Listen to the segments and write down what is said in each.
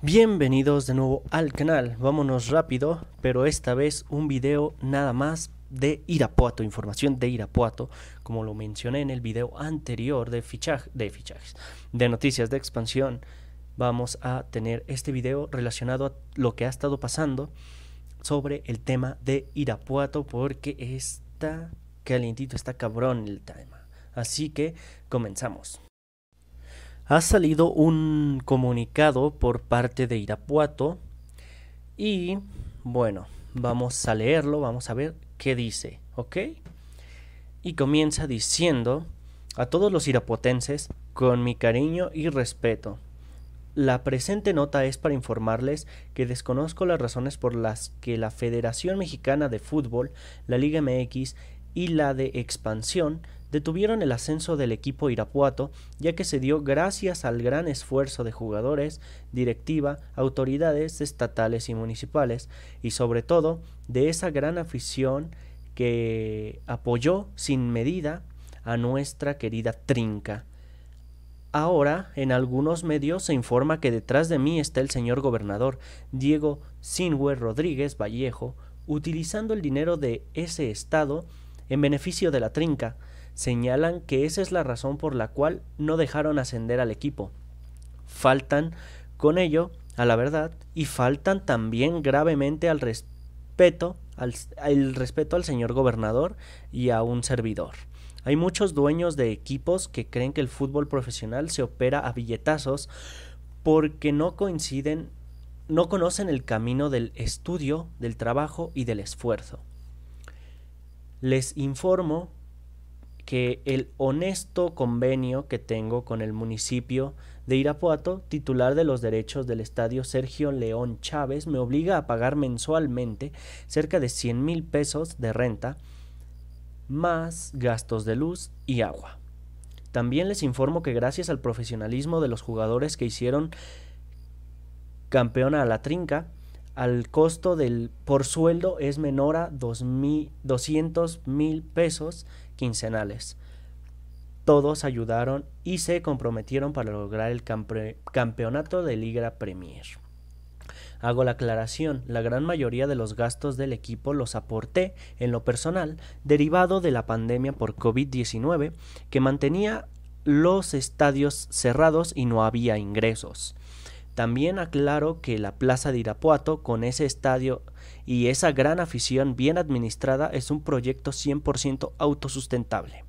Bienvenidos de nuevo al canal, vámonos rápido, pero esta vez un video nada más de Irapuato, información de Irapuato, como lo mencioné en el video anterior de, de fichajes, de noticias de expansión, vamos a tener este video relacionado a lo que ha estado pasando sobre el tema de Irapuato, porque está calientito, está cabrón el tema. Así que comenzamos. Ha salido un comunicado por parte de Irapuato y bueno, vamos a leerlo, vamos a ver qué dice, ¿ok? Y comienza diciendo a todos los irapuatenses con mi cariño y respeto. La presente nota es para informarles que desconozco las razones por las que la Federación Mexicana de Fútbol, la Liga MX y la de Expansión detuvieron el ascenso del equipo Irapuato, ya que se dio gracias al gran esfuerzo de jugadores, directiva, autoridades estatales y municipales, y sobre todo de esa gran afición que apoyó sin medida a nuestra querida Trinca. Ahora, en algunos medios se informa que detrás de mí está el señor gobernador Diego Sinwe Rodríguez Vallejo, utilizando el dinero de ese estado en beneficio de la Trinca, señalan que esa es la razón por la cual no dejaron ascender al equipo. Faltan con ello a la verdad y faltan también gravemente al respeto al, respeto al señor gobernador y a un servidor. Hay muchos dueños de equipos que creen que el fútbol profesional se opera a billetazos porque no coinciden, no conocen el camino del estudio, del trabajo y del esfuerzo. Les informo que el honesto convenio que tengo con el municipio de Irapuato, titular de los derechos del estadio Sergio León Chávez, me obliga a pagar mensualmente cerca de 100 mil pesos de renta, más gastos de luz y agua. También les informo que gracias al profesionalismo de los jugadores que hicieron campeona a la trinca, al costo del por sueldo es menor a 200 mil pesos quincenales. Todos ayudaron y se comprometieron para lograr el campeonato de Liga Premier. Hago la aclaración, la gran mayoría de los gastos del equipo los aporté en lo personal, derivado de la pandemia por COVID-19, que mantenía los estadios cerrados y no había ingresos. También aclaro que la Plaza de Irapuato, con ese estadio y esa gran afición bien administrada, es un proyecto 100% autosustentable.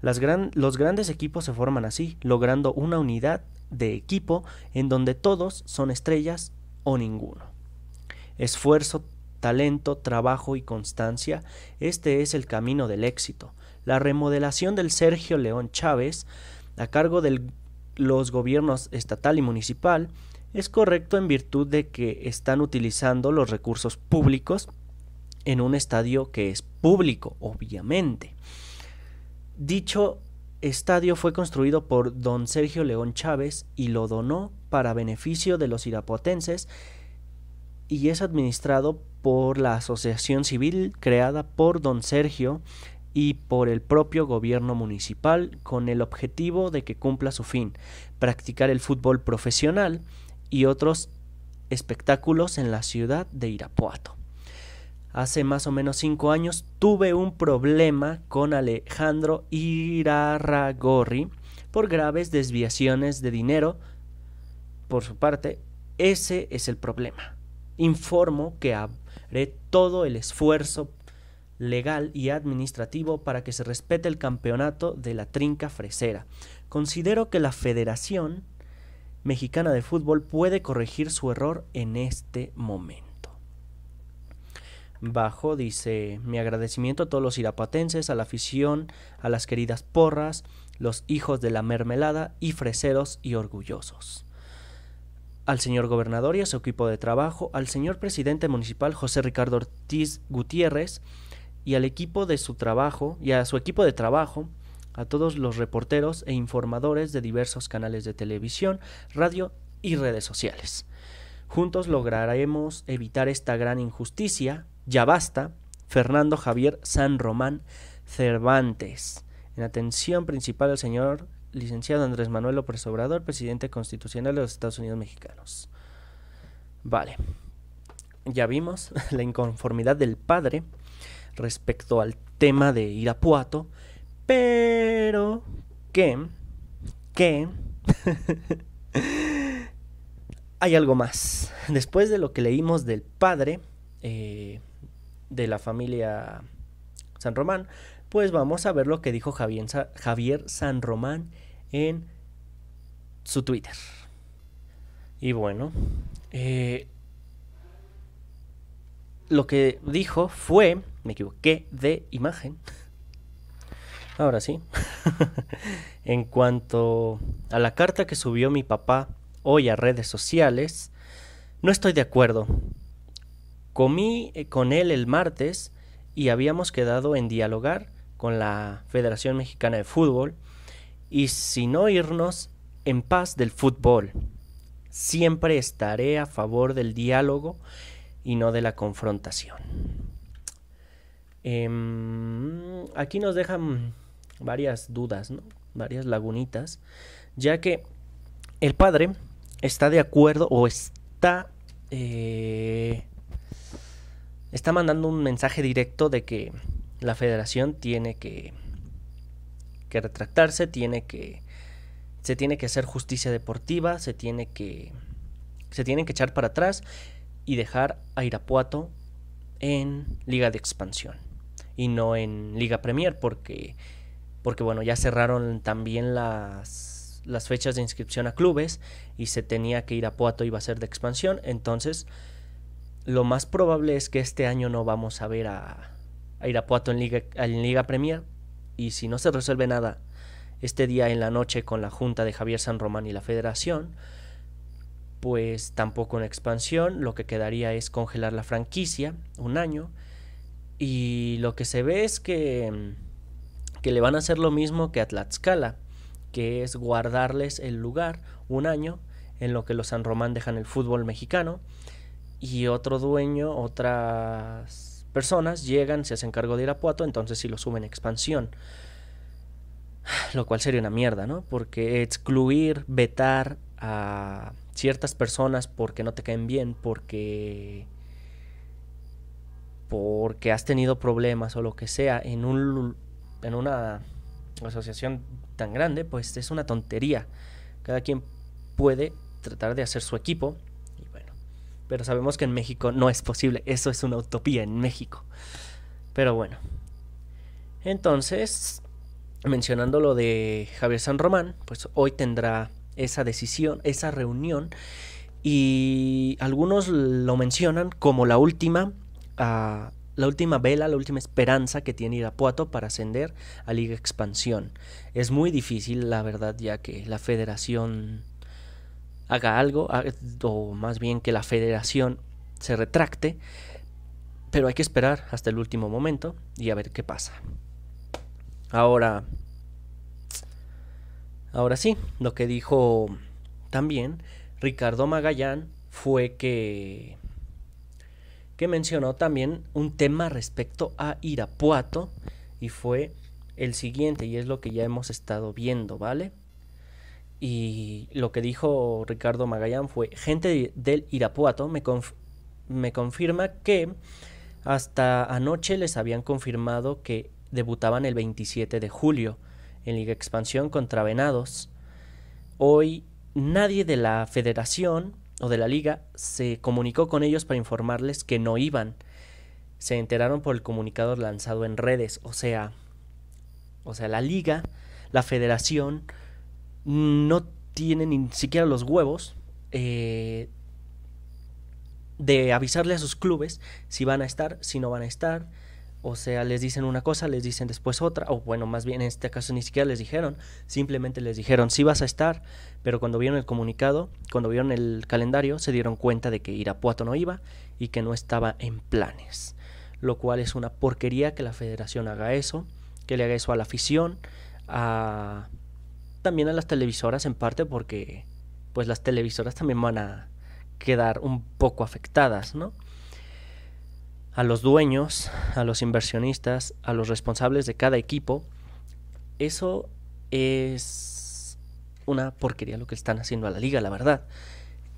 los grandes equipos se forman así, logrando una unidad de equipo en donde todos son estrellas o ninguno. Esfuerzo, talento, trabajo y constancia, este es el camino del éxito. La remodelación del Sergio León Chávez, a cargo de los gobiernos estatal y municipal, es correcto en virtud de que están utilizando los recursos públicos en un estadio que es público, obviamente. Dicho estadio fue construido por don Sergio León Chávez y lo donó para beneficio de los irapuatenses y es administrado por la asociación civil creada por don Sergio y por el propio gobierno municipal con el objetivo de que cumpla su fin, practicar el fútbol profesional y otros espectáculos en la ciudad de Irapuato. Hace más o menos cinco años tuve un problema con Alejandro Irarragorri por graves desviaciones de dinero. Por su parte, ese es el problema. Informo que haré todo el esfuerzo legal y administrativo para que se respete el campeonato de la trinca fresera. Considero que la federación mexicana de fútbol puede corregir su error en este momento. Bajo dice mi agradecimiento a todos los irapatenses, a la afición, a las queridas porras, los hijos de la mermelada y freseros y orgullosos. Al señor gobernador y a su equipo de trabajo, al señor presidente municipal José Ricardo Ortiz Gutiérrez y al equipo de su trabajo y a su equipo de trabajo, a todos los reporteros e informadores de diversos canales de televisión, radio y redes sociales. Juntos lograremos evitar esta gran injusticia. Ya basta. Fernando Javier San Román Cervantes. En atención principal al señor licenciado Andrés Manuel López Obrador, presidente constitucional de los Estados Unidos mexicanos. Vale. Ya vimos la inconformidad del padre respecto al tema de Irapuato, pero que, que, hay algo más. Después de lo que leímos del padre eh, de la familia San Román, pues vamos a ver lo que dijo Javier, Javier San Román en su Twitter. Y bueno, eh, lo que dijo fue, me equivoqué de imagen. Ahora sí. en cuanto a la carta que subió mi papá hoy a redes sociales, no estoy de acuerdo. Comí eh, con él el martes y habíamos quedado en dialogar con la Federación Mexicana de Fútbol y sin no irnos en paz del fútbol. Siempre estaré a favor del diálogo y no de la confrontación. Em, aquí nos dejan varias dudas, varias lagunitas, ya que el padre está de acuerdo o está eh, está mandando un mensaje directo de que la federación tiene que, que retractarse, tiene que se tiene que hacer justicia deportiva, se tiene que se tienen que echar para atrás y dejar a Irapuato en Liga de Expansión y no en Liga Premier porque porque bueno, ya cerraron también las las fechas de inscripción a clubes y se tenía que Irapuato iba a ser de expansión, entonces lo más probable es que este año no vamos a ver a, a Irapuato en Liga, en Liga Premier. Y si no se resuelve nada este día en la noche con la junta de Javier San Román y la federación, pues tampoco en expansión, lo que quedaría es congelar la franquicia un año y lo que se ve es que, que le van a hacer lo mismo que a Tlaxcala, que es guardarles el lugar un año en lo que los San Román dejan el fútbol mexicano y otro dueño, otras personas llegan, se hacen cargo de Irapuato, entonces si lo suben expansión. Lo cual sería una mierda, ¿no? Porque excluir, vetar a ciertas personas porque no te caen bien, porque porque has tenido problemas o lo que sea en un en una asociación tan grande, pues es una tontería. Cada quien puede tratar de hacer su equipo pero sabemos que en México no es posible. Eso es una utopía en México. Pero bueno. Entonces, mencionando lo de Javier San Román, pues hoy tendrá esa decisión, esa reunión. Y algunos lo mencionan como la última, la última vela, la última esperanza que tiene Irapuato para ascender a Liga Expansión. Es muy difícil, la verdad, ya que la federación haga algo, o más bien que la federación se retracte, pero hay que esperar hasta el último momento y a ver qué pasa. Ahora, ahora sí, lo que dijo también Ricardo Magallán fue que que mencionó también un tema respecto a Irapuato y fue el siguiente y es lo que ya hemos estado viendo, ¿vale? Y lo que dijo Ricardo Magallán fue, gente del Irapuato me, me confirma que hasta anoche les habían confirmado que debutaban el 27 de julio en Liga Expansión contra Venados. Hoy nadie de la federación o de la liga se comunicó con ellos para informarles que no iban. Se enteraron por el comunicado lanzado en redes, o sea, o sea, la liga, la federación no tienen ni siquiera los huevos eh, de avisarle a sus clubes si van a estar, si no van a estar. O sea, les dicen una cosa, les dicen después otra, o bueno, más bien en este caso ni siquiera les dijeron, simplemente les dijeron si vas a estar, pero cuando vieron el comunicado, cuando vieron el calendario, se dieron cuenta de que Irapuato no iba y que no estaba en planes. Lo cual es una porquería que la federación haga eso, que le haga eso a la afición, a también a las televisoras en parte porque pues las televisoras también van a quedar un poco afectadas, ¿no? A los dueños, a los inversionistas, a los responsables de cada equipo, eso es una porquería lo que están haciendo a la liga, la verdad.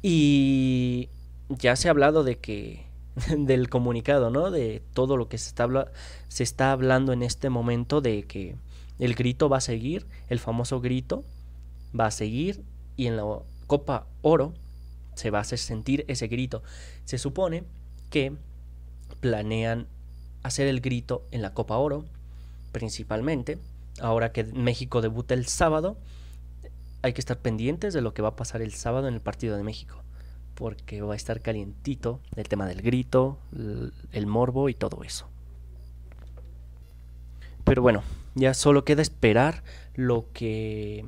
Y ya se ha hablado de que del comunicado, ¿no? De todo lo que se está, se está hablando en este momento de que el grito va a seguir, el famoso grito va a seguir y en la Copa Oro se va a hacer sentir ese grito. Se supone que planean hacer el grito en la Copa Oro, principalmente. Ahora que México debuta el sábado, hay que estar pendientes de lo que va a pasar el sábado en el partido de México porque va a estar calientito el tema del grito, el, morbo y todo eso. Pero bueno, ya solo queda esperar lo que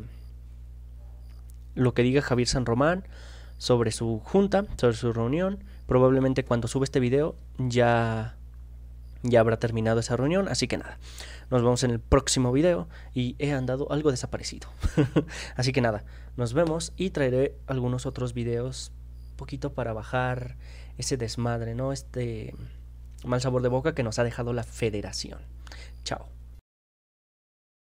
lo que diga Javier San Román sobre su junta, sobre su reunión. Probablemente cuando sube este video ya ya habrá terminado esa reunión, así que nada. Nos vemos en el próximo video y he andado algo desaparecido. así que nada, nos vemos y traeré algunos otros videos poquito para bajar ese desmadre, ¿no? Este mal sabor de boca que nos ha dejado la federación. Chao.